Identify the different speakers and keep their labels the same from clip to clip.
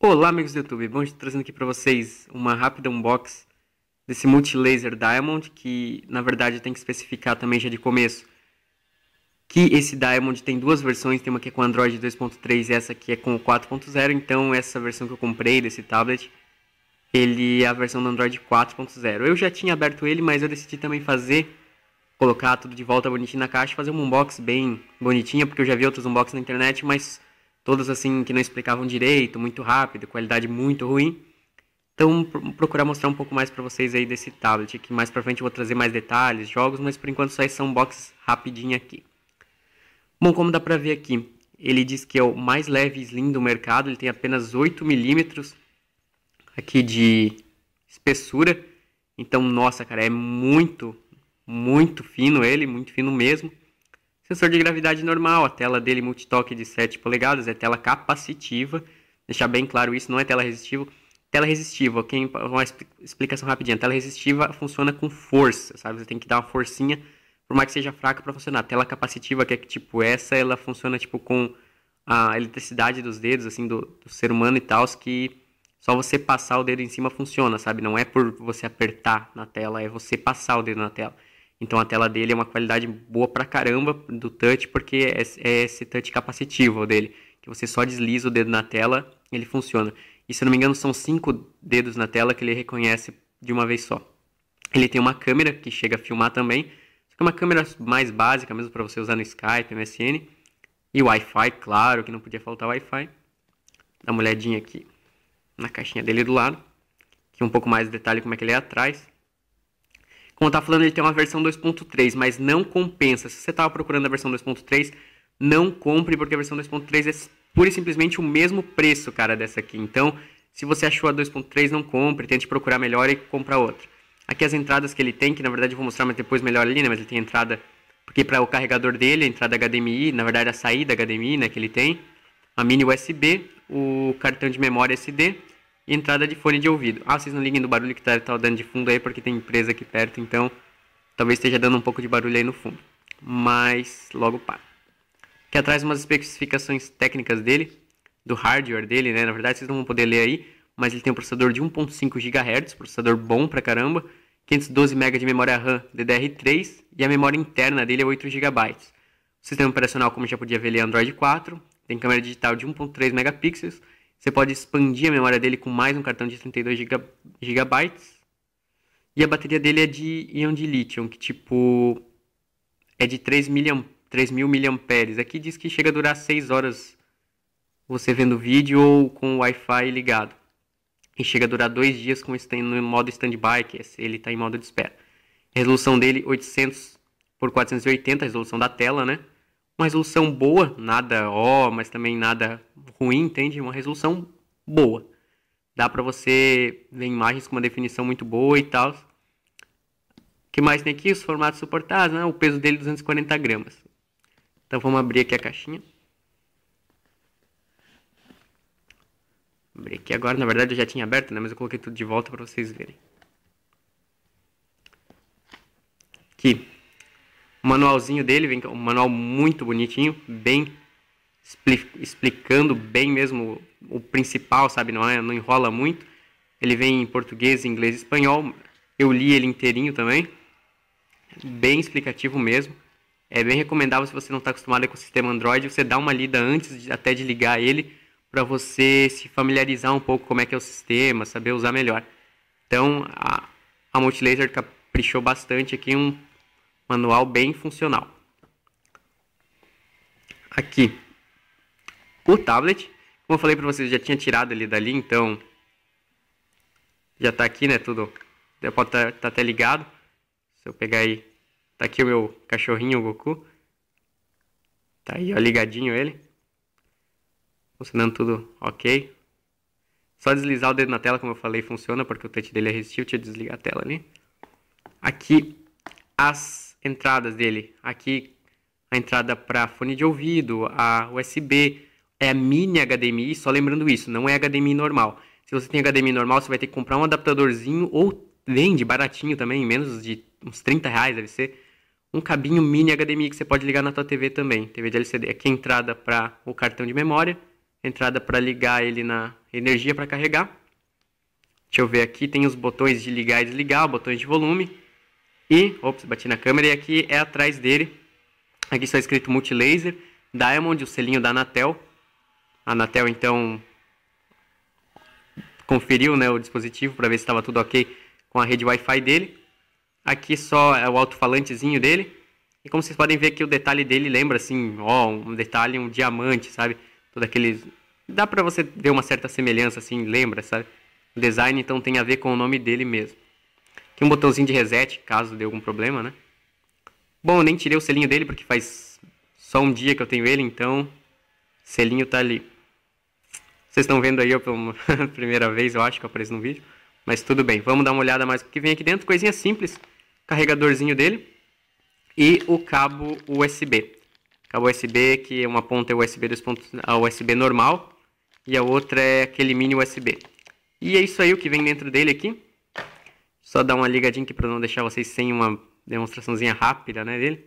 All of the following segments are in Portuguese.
Speaker 1: Olá amigos do YouTube, estou trazendo aqui para vocês uma rápida unbox desse Multilaser Diamond, que na verdade tem que especificar também já de começo que esse Diamond tem duas versões, tem uma que é com Android 2.3 e essa aqui é com 4.0, então essa versão que eu comprei desse tablet, ele é a versão do Android 4.0. Eu já tinha aberto ele, mas eu decidi também fazer, colocar tudo de volta bonitinho na caixa, fazer um unbox bem bonitinho, porque eu já vi outros unboxes na internet, mas todos assim que não explicavam direito, muito rápido, qualidade muito ruim. Então, procurar mostrar um pouco mais para vocês aí desse tablet, que mais para frente eu vou trazer mais detalhes, jogos, mas por enquanto só esse unbox rapidinho aqui. Bom, como dá para ver aqui, ele diz que é o mais leve e slim do mercado, ele tem apenas 8 milímetros aqui de espessura. Então, nossa, cara, é muito, muito fino ele, muito fino mesmo. Sensor de gravidade normal, a tela dele multitoque de 7 polegadas, é tela capacitiva. Deixar bem claro isso, não é tela resistiva. Tela resistiva, quem, uma explicação rapidinha. Tela resistiva funciona com força, sabe? Você tem que dar uma forcinha, por mais que seja fraca para funcionar. Tela capacitiva, que é tipo essa, ela funciona tipo com a eletricidade dos dedos, assim, do, do ser humano e tal, que só você passar o dedo em cima funciona, sabe? Não é por você apertar na tela, é você passar o dedo na tela. Então a tela dele é uma qualidade boa pra caramba do touch, porque é, é esse touch capacitivo dele, que você só desliza o dedo na tela, ele funciona. E se eu não me engano, são cinco dedos na tela que ele reconhece de uma vez só. Ele tem uma câmera que chega a filmar também, só que é uma câmera mais básica mesmo para você usar no Skype, MSN. E Wi-Fi, claro, que não podia faltar Wi-Fi. Dá uma olhadinha aqui na caixinha dele do lado. Aqui um pouco mais de detalhe como é que ele é atrás. Como estava falando, ele tem uma versão 2.3, mas não compensa. Se você estava procurando a versão 2.3, não compre, porque a versão 2.3 é pura e simplesmente o mesmo preço, cara, dessa aqui. Então, se você achou a 2.3, não compre, tente procurar melhor e comprar outra. Aqui as entradas que ele tem, que na verdade eu vou mostrar mas depois melhor ali, né? Mas ele tem entrada, porque para o carregador dele, a entrada HDMI, na verdade a saída HDMI, né, que ele tem, a mini USB, o cartão de memória SD e entrada de fone de ouvido. Ah, vocês não liguem do barulho que tá, tá dando de fundo aí, porque tem empresa aqui perto, então talvez esteja dando um pouco de barulho aí no fundo. Mas logo para. Aqui atrás umas especificações técnicas dele, do hardware dele, né? Na verdade vocês não vão poder ler aí, mas ele tem um processador de 1.5 GHz, processador bom pra caramba, 512 MB de memória RAM DDR3 e a memória interna dele é 8 GB. O sistema operacional, como já podia ver, é Android 4, tem câmera digital de 1.3 megapixels você pode expandir a memória dele com mais um cartão de 32 GB. E a bateria dele é de íon de lítio, que tipo é de 3 mil, 3 mil miliamperes. Aqui diz que chega a durar 6 horas você vendo vídeo ou com o Wi-Fi ligado. E chega a durar 2 dias com no modo standby, que é ele está em modo de espera. A resolução dele 800 por 480, a resolução da tela, né? Uma resolução boa, nada ó, mas também nada ruim, entende? Uma resolução boa. Dá para você ver imagens com uma definição muito boa e tal. Que mais tem aqui? Os formatos suportados, né? O peso dele 240 gramas. Então vamos abrir aqui a caixinha. Abrir aqui agora, na verdade eu já tinha aberto, né? Mas eu coloquei tudo de volta para vocês verem. Aqui, o manualzinho dele vem um manual muito bonitinho, bem explicando bem mesmo o principal, sabe? Não, é, não enrola muito. Ele vem em português, inglês e espanhol. Eu li ele inteirinho também. Bem explicativo mesmo. É bem recomendável se você não está acostumado com o sistema Android, você dá uma lida antes de, até de ligar ele para você se familiarizar um pouco como é que é o sistema, saber usar melhor. Então a, a Multilaser caprichou bastante aqui um manual bem funcional. Aqui, o tablet, como eu falei para vocês, já tinha tirado ele dali, então já está aqui, né, tudo, pode estar tá, tá até ligado. Se eu pegar aí, tá aqui o meu cachorrinho, o Goku. Tá aí, ó, ligadinho ele. Funcionando tudo ok. Só deslizar o dedo na tela, como eu falei, funciona, porque o touch dele é resistivo. Deixa eu desligar a tela ali. Aqui, as entradas dele. Aqui a entrada para fone de ouvido, a USB, é a mini HDMI, só lembrando isso, não é HDMI normal. Se você tem HDMI normal, você vai ter que comprar um adaptadorzinho ou vende baratinho também, menos de uns 30 reais deve ser. Um cabinho mini HDMI que você pode ligar na tua TV também, TV de LCD. Aqui a entrada para o cartão de memória, entrada para ligar ele na energia para carregar. Deixa eu ver aqui, tem os botões de ligar e desligar, botões de volume. E, ops, bati na câmera e aqui é atrás dele. Aqui está escrito Multilaser, Diamond, o selinho da Anatel. A Anatel então conferiu né, o dispositivo para ver se estava tudo ok com a rede Wi-Fi dele. Aqui só é o alto-falantezinho dele. E como vocês podem ver aqui, o detalhe dele lembra assim, ó, um detalhe, um diamante, sabe? Todo aquele... Dá pra você ver uma certa semelhança, assim, lembra, sabe? O design, então, tem a ver com o nome dele mesmo. Aqui um botãozinho de reset, caso dê algum problema, né? Bom, eu nem tirei o selinho dele, porque faz só um dia que eu tenho ele, então... Selinho tá ali. Vocês estão vendo aí eu pela primeira vez, eu acho que eu apareço no vídeo. Mas tudo bem, vamos dar uma olhada mais o que vem aqui dentro. Coisinha simples, carregadorzinho dele e o cabo USB. Cabo USB que é uma ponta é USB 2 pontos, a USB normal e a outra é aquele mini USB. E é isso aí o que vem dentro dele aqui. Só dar uma ligadinha aqui para não deixar vocês sem uma demonstraçãozinha rápida, né, dele.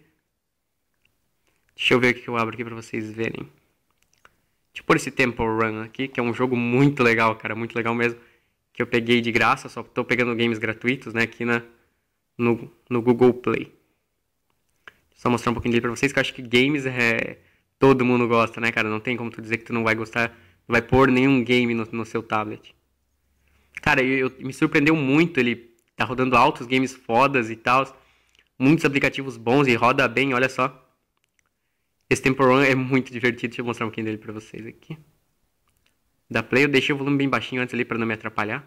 Speaker 1: Deixa eu ver o que eu abro aqui para vocês verem. Deixa eu pôr esse Temple Run aqui, que é um jogo muito legal, cara, muito legal mesmo que eu peguei de graça, só estou pegando games gratuitos, né, aqui na, no, no Google Play. Só mostrar um pouquinho dele pra vocês, que eu acho que games é... Todo mundo gosta, né, cara? Não tem como tu dizer que tu não vai gostar, não vai pôr nenhum game no, no seu tablet. Cara, eu, eu, me surpreendeu muito, ele tá rodando altos games fodas e tal, muitos aplicativos bons e roda bem, olha só. Esse Temple Run é muito divertido, deixa eu mostrar um pouquinho dele pra vocês aqui da Play. Eu deixei o volume bem baixinho antes ali para não me atrapalhar.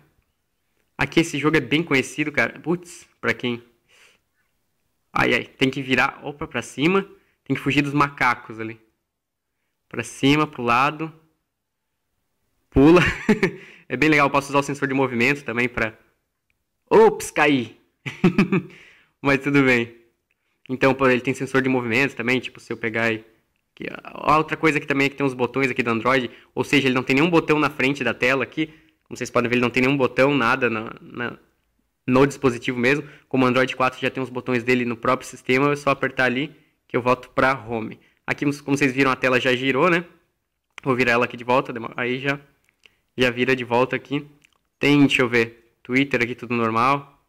Speaker 1: Aqui esse jogo é bem conhecido, cara. Putz, pra quem... Ai, ai, tem que virar, opa, pra cima. Tem que fugir dos macacos ali. Pra cima, pro lado. Pula. é bem legal, posso usar o sensor de movimento também pra... Ops, caí. Mas tudo bem. Então, ele tem sensor de movimento também, tipo, se eu pegar e outra coisa que também é que tem os botões aqui do Android, ou seja, ele não tem nenhum botão na frente da tela aqui. Como vocês podem ver, ele não tem nenhum botão, nada na, na, no dispositivo mesmo. Como o Android 4 já tem os botões dele no próprio sistema, é só apertar ali que eu volto para Home. Aqui, como vocês viram, a tela já girou, né? Vou virar ela aqui de volta, aí já, já vira de volta aqui. Tem, deixa eu ver, Twitter aqui tudo normal.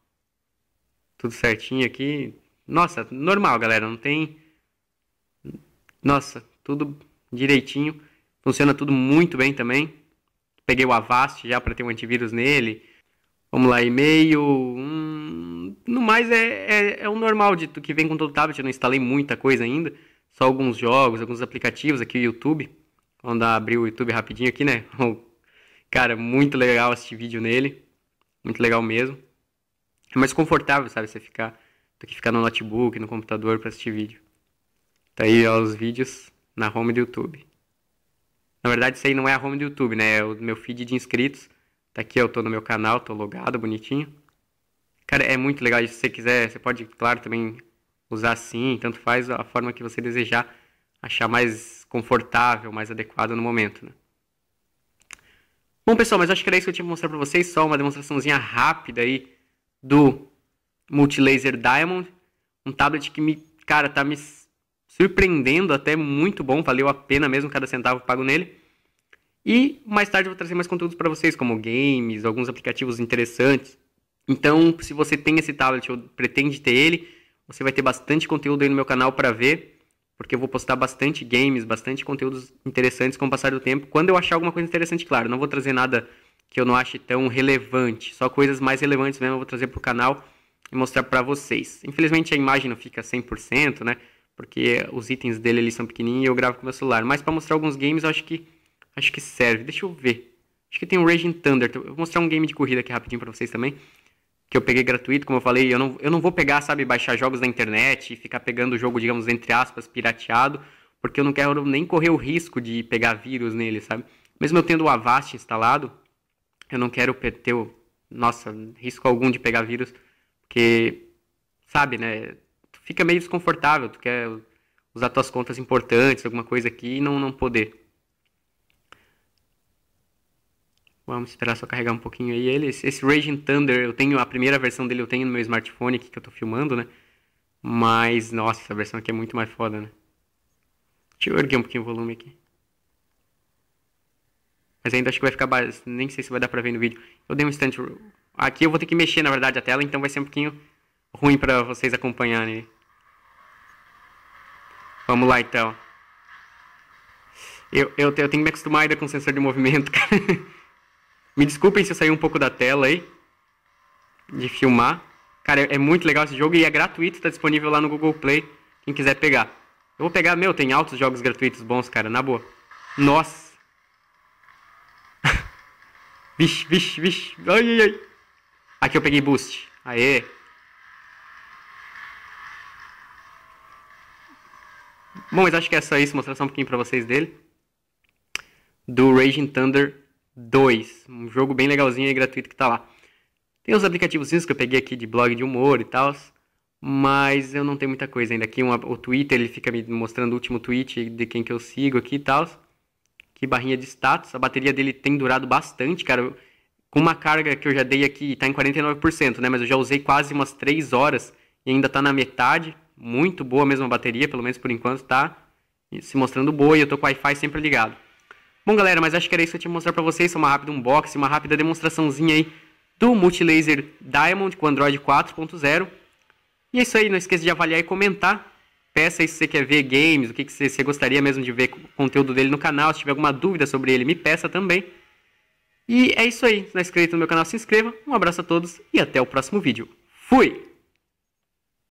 Speaker 1: Tudo certinho aqui. Nossa, normal, galera, não tem nossa, tudo direitinho. Funciona tudo muito bem também. Peguei o Avast já para ter um antivírus nele. Vamos lá, e-mail. Hum, no mais é, é, é, o normal de que vem com todo o tablet. Eu não instalei muita coisa ainda. Só alguns jogos, alguns aplicativos aqui o YouTube. Vamos dar, abrir o YouTube rapidinho aqui, né? Cara, muito legal assistir vídeo nele. Muito legal mesmo. É mais confortável, sabe? Você ficar do que ficar no notebook, no computador para assistir vídeo. Tá aí ó, os vídeos na home do YouTube. Na verdade, isso aí não é a home do YouTube, né? É o meu feed de inscritos. Tá aqui, eu tô no meu canal, tô logado, bonitinho. Cara, é muito legal. Se você quiser, você pode, claro, também usar assim, tanto faz a forma que você desejar, achar mais confortável, mais adequado no momento, né? Bom, pessoal, mas acho que era isso que eu tinha que mostrar pra vocês. Só uma demonstraçãozinha rápida aí do Multilaser Diamond. Um tablet que me, cara, tá me surpreendendo, até muito bom, valeu a pena mesmo cada centavo pago nele. E mais tarde eu vou trazer mais conteúdos para vocês, como games, alguns aplicativos interessantes. Então, se você tem esse tablet ou pretende ter ele, você vai ter bastante conteúdo aí no meu canal para ver, porque eu vou postar bastante games, bastante conteúdos interessantes com o passar do tempo. Quando eu achar alguma coisa interessante, claro, não vou trazer nada que eu não ache tão relevante, só coisas mais relevantes mesmo eu vou trazer para o canal e mostrar para vocês. Infelizmente a imagem não fica 100%, né? porque os itens dele ali são pequenininhos e eu gravo com meu celular. Mas para mostrar alguns games, eu acho que acho que serve. Deixa eu ver. Acho que tem o Raging Thunder. Vou mostrar um game de corrida aqui rapidinho para vocês também, que eu peguei gratuito, como eu falei, eu não, eu não vou pegar, sabe, baixar jogos da internet e ficar pegando o jogo, digamos, entre aspas, pirateado, porque eu não quero nem correr o risco de pegar vírus nele, sabe? Mesmo eu tendo o Avast instalado, eu não quero ter o, nossa, risco algum de pegar vírus, porque, sabe, né, fica meio desconfortável, tu quer usar tuas contas importantes, alguma coisa aqui e não, não poder. Vamos esperar só carregar um pouquinho aí ele. Esse Raging Thunder, eu tenho a primeira versão dele, eu tenho no meu smartphone aqui que eu tô filmando, né? Mas, nossa, essa versão aqui é muito mais foda, né? Deixa eu erguer um pouquinho o volume aqui. Mas ainda acho que vai ficar... Nem sei se vai dar pra ver no vídeo. Eu dei um instante... Aqui eu vou ter que mexer, na verdade, a tela, então vai ser um pouquinho ruim pra vocês acompanharem. Vamos lá, então. Eu, eu, eu tenho que me acostumar ainda com sensor de movimento, cara. Me desculpem se eu sair um pouco da tela aí. De filmar. Cara, é, muito legal esse jogo e é gratuito, tá disponível lá no Google Play. Quem quiser pegar. Eu vou pegar, meu, tem altos jogos gratuitos bons, cara, na boa. Nossa. vixe, vixe, vixe. Ai, ai, ai. Aqui eu peguei boost. Aê. Bom, mas acho que é só isso. Mostrar só um pouquinho pra vocês dele. Do Raging Thunder 2. Um jogo bem legalzinho e gratuito que tá lá. Tem uns aplicativos que eu peguei aqui de blog de humor e tal. Mas eu não tenho muita coisa ainda. Aqui uma, o Twitter, ele fica me mostrando o último tweet de quem que eu sigo aqui e tal. Que barrinha de status. A bateria dele tem durado bastante, cara. Com uma carga que eu já dei aqui, tá em 49%, né? Mas eu já usei quase umas 3 horas e ainda tá na metade. Muito boa mesmo a bateria, pelo menos por enquanto tá se mostrando boa e eu tô com o Wi-Fi sempre ligado. Bom, galera, mas acho que era isso que eu tinha que mostrar pra vocês. Uma rápida unboxing, uma rápida demonstraçãozinha aí do Multilaser Diamond com Android 4.0. E é isso aí, não esqueça de avaliar e comentar. Peça aí se você quer ver games, o que, que você, você gostaria mesmo de ver o conteúdo dele no canal. Se tiver alguma dúvida sobre ele, me peça também. E é isso aí. Se não é inscrito no meu canal, se inscreva. Um abraço a todos e até o próximo vídeo. Fui!